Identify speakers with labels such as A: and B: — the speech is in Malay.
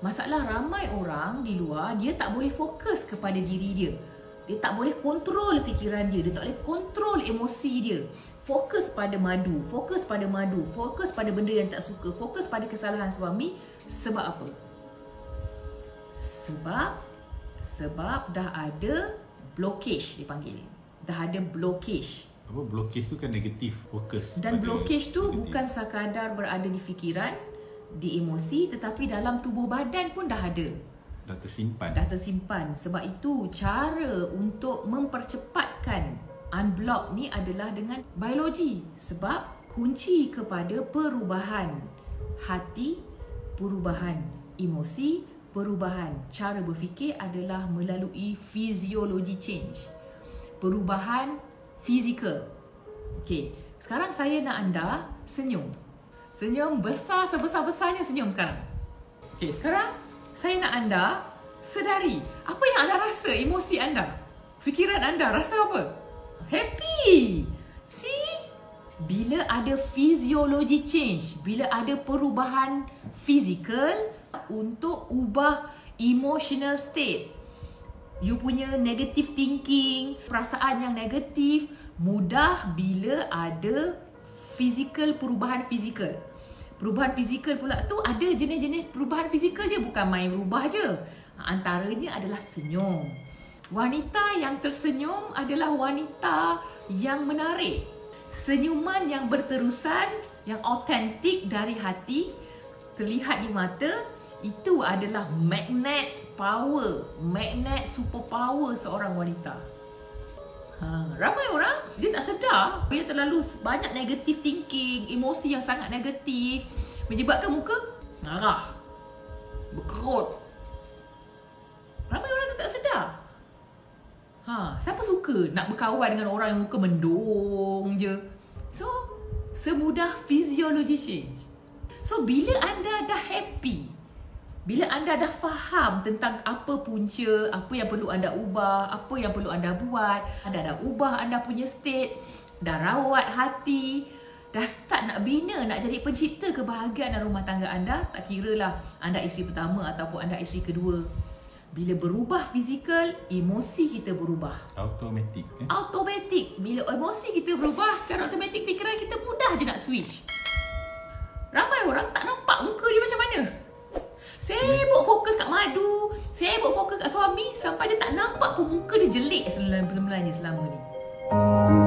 A: Masalah ramai orang di luar dia tak boleh fokus kepada diri dia. Dia tak boleh kontrol fikiran dia, dia tak boleh kontrol emosi dia. Fokus pada madu, fokus pada madu, fokus pada benda yang tak suka, fokus pada kesalahan suami sebab apa? Sebab sebab dah ada blockage dipanggil. Dah ada blockage.
B: Apa blockage tu kan negatif fokus.
A: Dan blockage tu
B: negatif.
A: bukan sekadar berada di fikiran, di emosi tetapi dalam tubuh badan pun dah ada.
B: dah tersimpan.
A: Dah tersimpan. Sebab itu cara untuk mempercepatkan unblock ni adalah dengan biologi. Sebab kunci kepada perubahan hati, perubahan emosi, perubahan cara berfikir adalah melalui physiology change. Perubahan fizikal. Okey, sekarang saya nak anda senyum. Senyum besar sebesar-besarnya senyum sekarang. Okey, sekarang saya nak anda sedari apa yang anda rasa, emosi anda, fikiran anda rasa apa? Happy. See? Bila ada physiology change, bila ada perubahan fizikal untuk ubah emotional state. You punya negative thinking, perasaan yang negatif mudah bila ada physical perubahan fizikal. Perubahan fizikal pula tu ada jenis-jenis perubahan fizikal je bukan main berubah je. Antaranya adalah senyum. Wanita yang tersenyum adalah wanita yang menarik. Senyuman yang berterusan, yang autentik dari hati, terlihat di mata, itu adalah magnet power, magnet super power seorang wanita. Ha, ramai orang dia tak sedar dia terlalu banyak negative thinking, emosi yang sangat negatif menyebabkan muka marah, berkerut. Ramai orang tak sedar. Ha, siapa suka nak berkawan dengan orang yang muka mendung je? So, semudah physiology change. So, bila anda dah bila anda dah faham tentang apa punca, apa yang perlu anda ubah, apa yang perlu anda buat, anda dah ubah anda punya state, dah rawat hati, dah start nak bina, nak jadi pencipta kebahagiaan dalam rumah tangga anda, tak kira lah anda isteri pertama ataupun anda isteri kedua. Bila berubah fizikal, emosi kita berubah.
B: Automatik eh?
A: Automatik. Bila emosi kita berubah, secara automatik fikiran kita mudah je nak switch. Ramai orang tak nampak muka dia macam sibuk fokus kat suami sampai dia tak nampak pun muka dia jelek sebenarnya selama ni. Thank you.